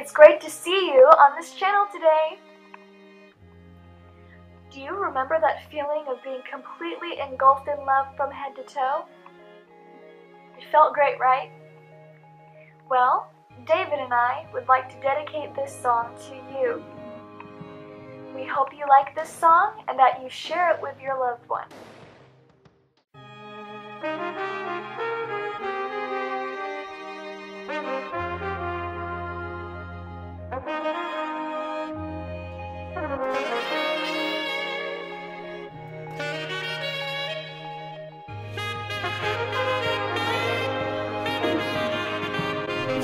It's great to see you on this channel today. Do you remember that feeling of being completely engulfed in love from head to toe? It felt great, right? Well, David and I would like to dedicate this song to you. We hope you like this song and that you share it with your loved one.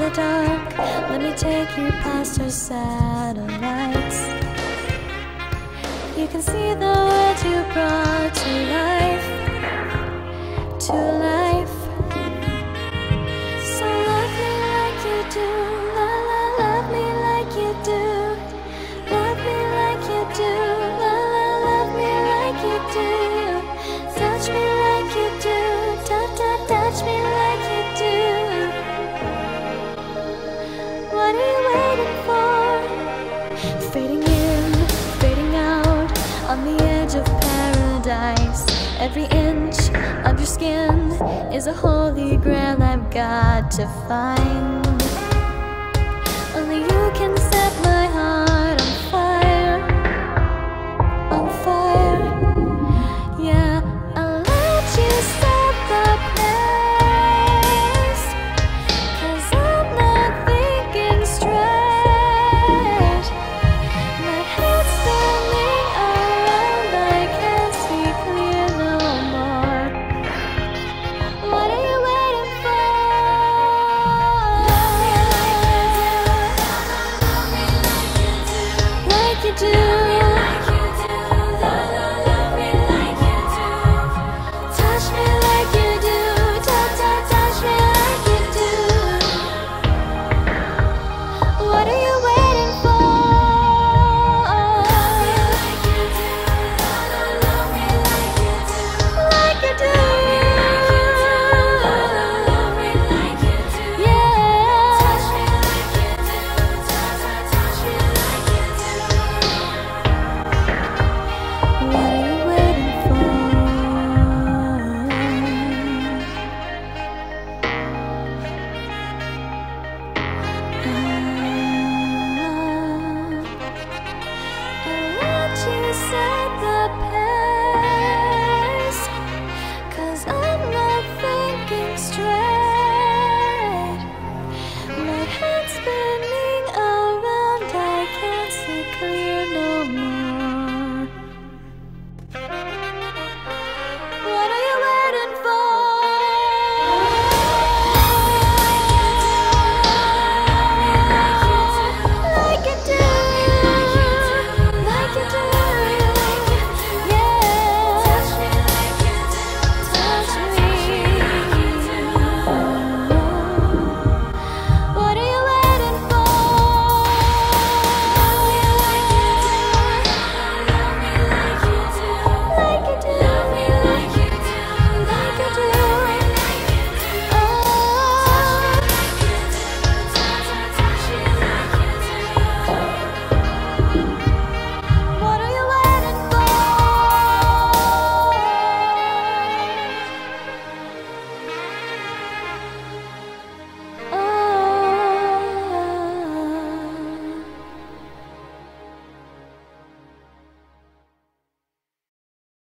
the dark, let me take you past our satellites. You can see the world you brought to life, to life. So love me like you do, la la, love me like you do, love me like you do, la la, love me like you do, touch me like you do, touch touch touch me like edge of paradise. Every inch of your skin is a holy grail I've got to find.